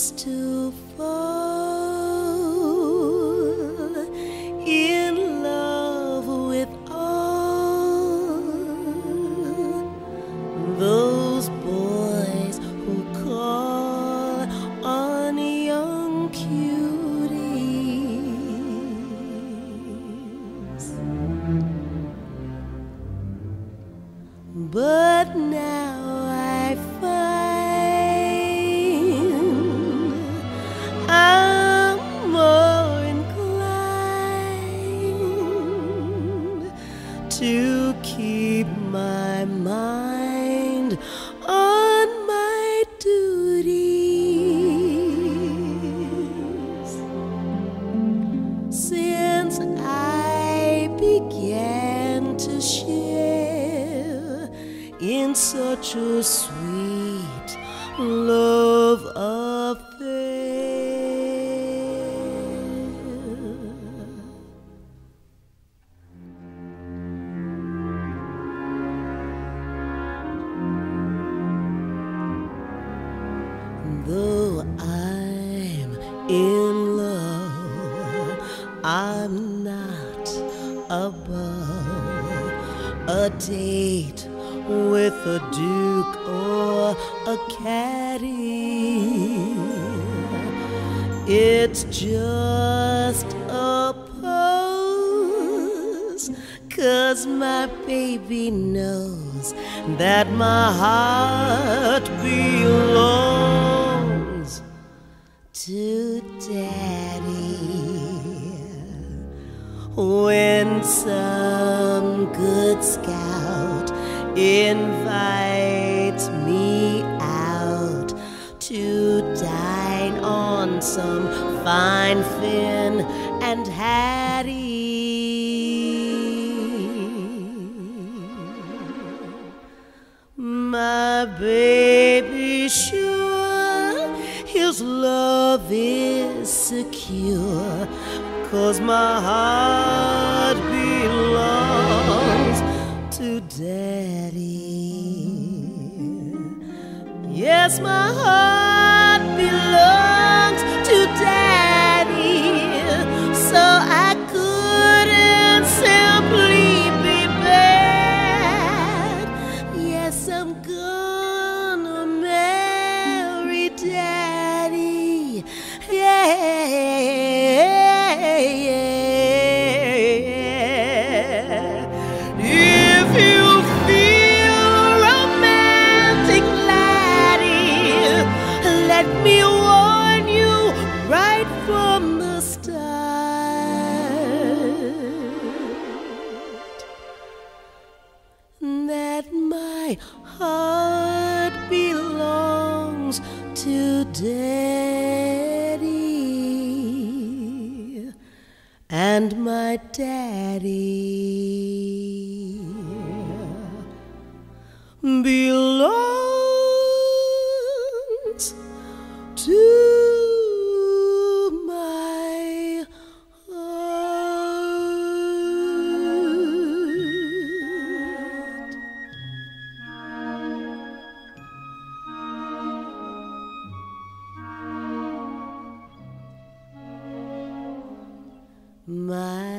used to fall to keep my mind on my duties since I began to share in such a sweet love affair. In love, I'm not above a date with a duke or a caddy. It's just a pose, cause my baby knows that my heart belongs daddy. When some good scout invites me out to dine on some fine fin and hattie. My baby sure his love is secure Cause my heart belongs to daddy. Yes, my heart heart belongs to daddy. And my daddy belongs my